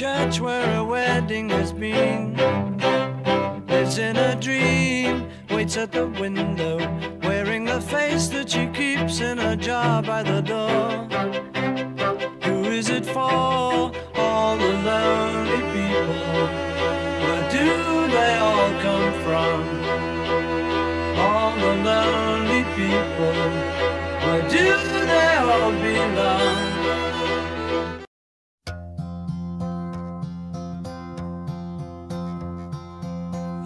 church where a wedding has been. Lives in a dream, waits at the window, wearing the face that she keeps in a jar by the door. Who is it for? All the lonely people. Where do they all come from? All the lonely people. Where do they all belong?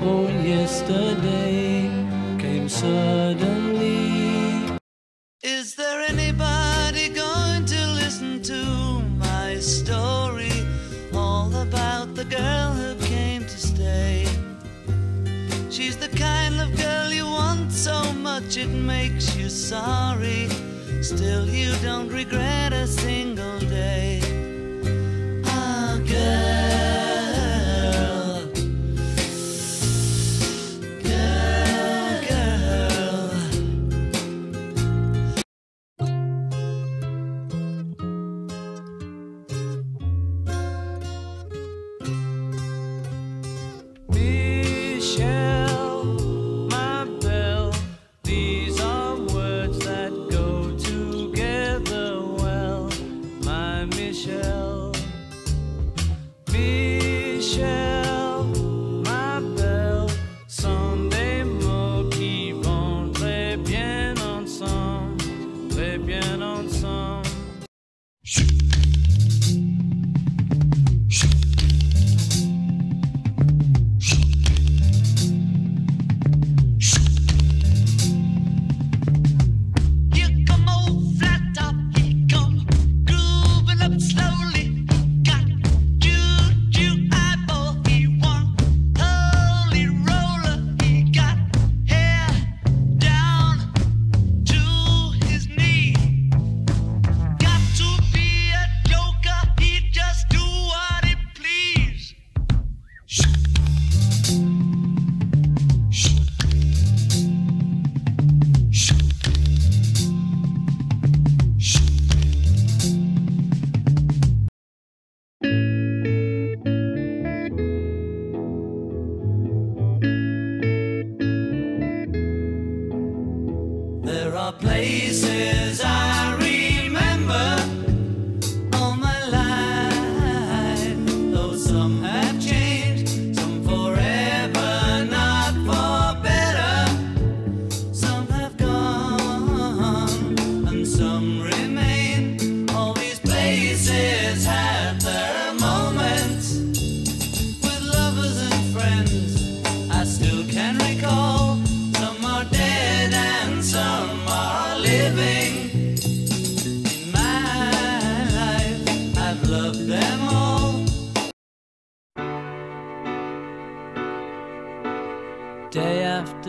Oh, yesterday came suddenly. Is there anybody going to listen to my story? All about the girl who came to stay. She's the kind of girl you want so much it makes you sorry. Still, you don't regret a single day.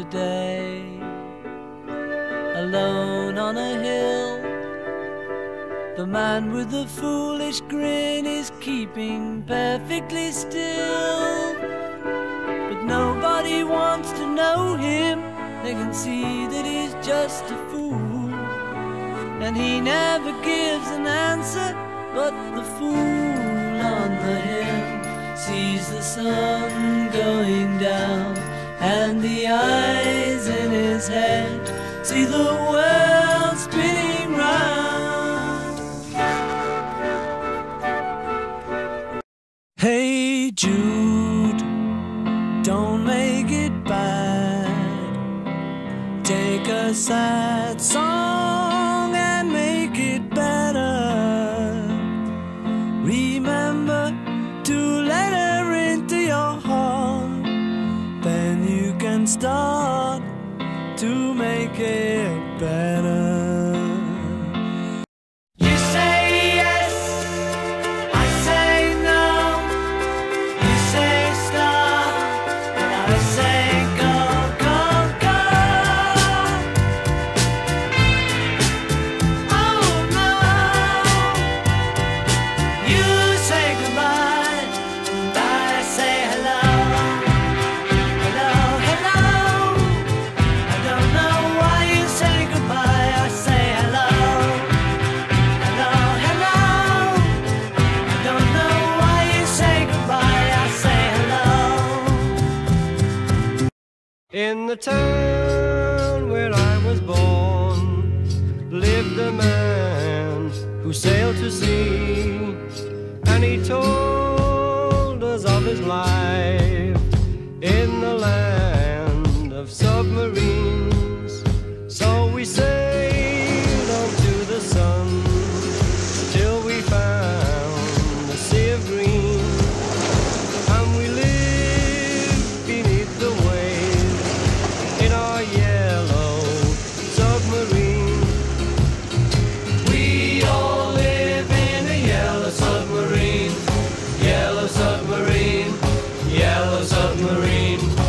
Day, alone on a hill. The man with the foolish grin is keeping perfectly still. But nobody wants to know him. They can see that he's just a fool. And he never gives an answer, but the fool on the hill sees the sun going down. And the eyes in his head. See the world spinning town where I was born lived a man who sailed to sea, and he told us of his life. submarine.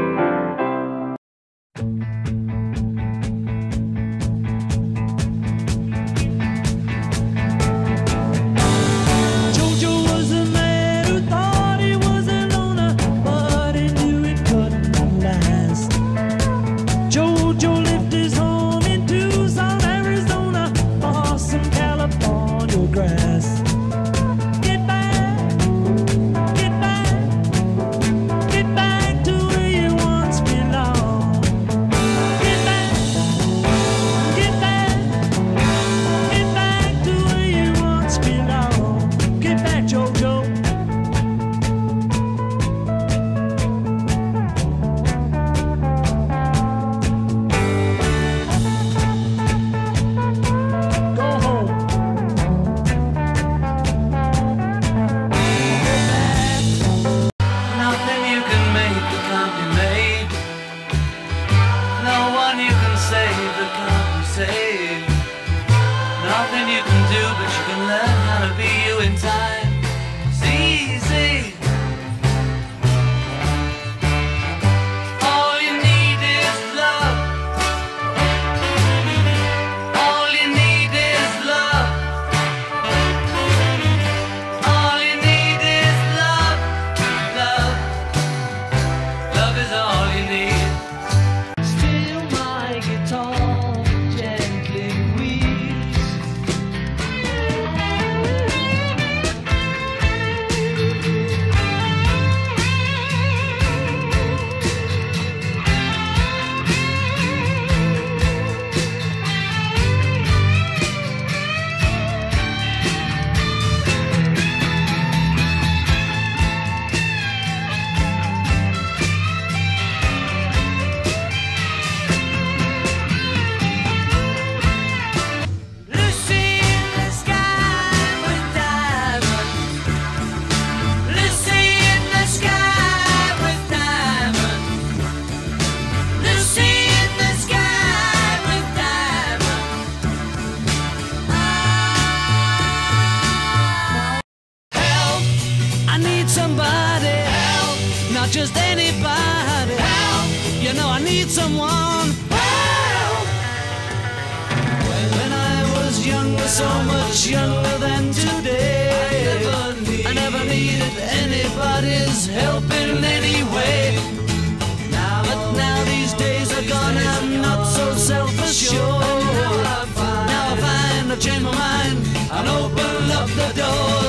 say somebody help, not just anybody help. You know I need someone help. When, when I was younger, so much younger than today, I never, needed anybody's help in any way. But now these days are gone, days I'm not so self-assured. Now I find, now I find I change my mind and open up the door.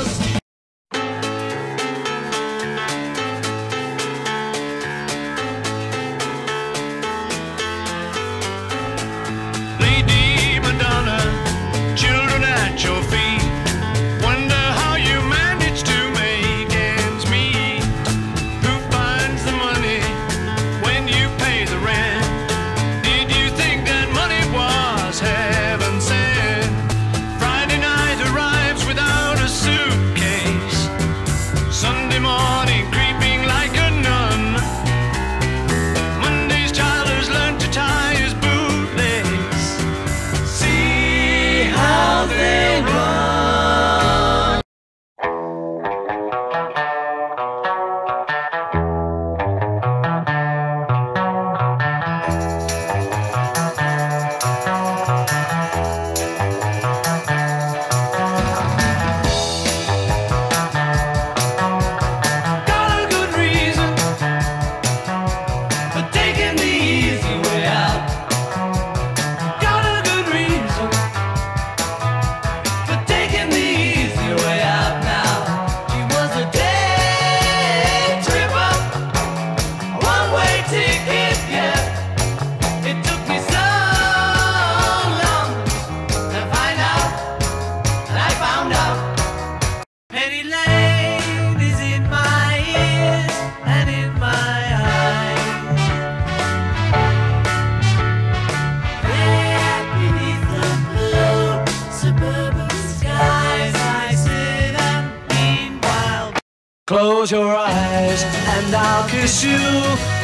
Your eyes and I'll kiss you.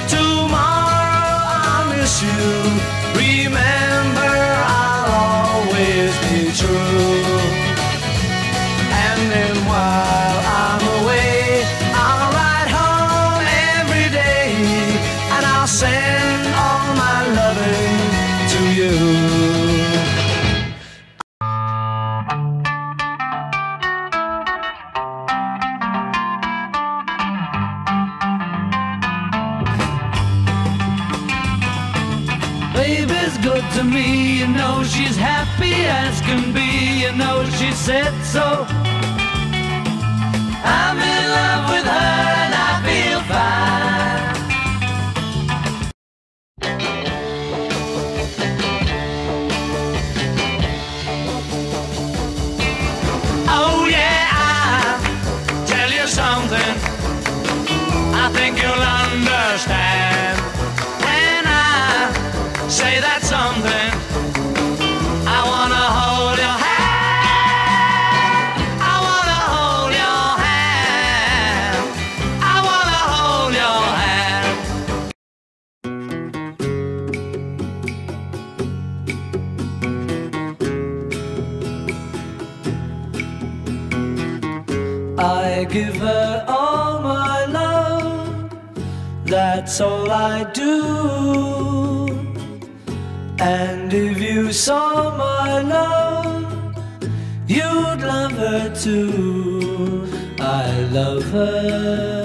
Tomorrow I'll miss you. Remember, Baby's good to me, you know she's happy as can be, you know she said so. I'm in love with her That's all I do. And if you saw my love, you'd love her too. I love her.